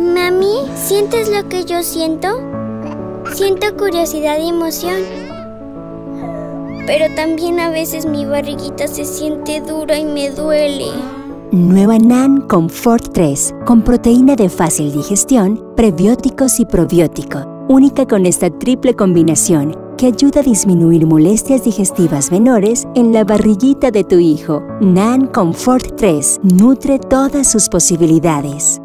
Mami, ¿sientes lo que yo siento? Siento curiosidad y emoción. Pero también a veces mi barriguita se siente dura y me duele. Nueva NAN Comfort 3, con proteína de fácil digestión, prebióticos y probiótico. Única con esta triple combinación que ayuda a disminuir molestias digestivas menores en la barriguita de tu hijo. NAN Comfort 3 nutre todas sus posibilidades.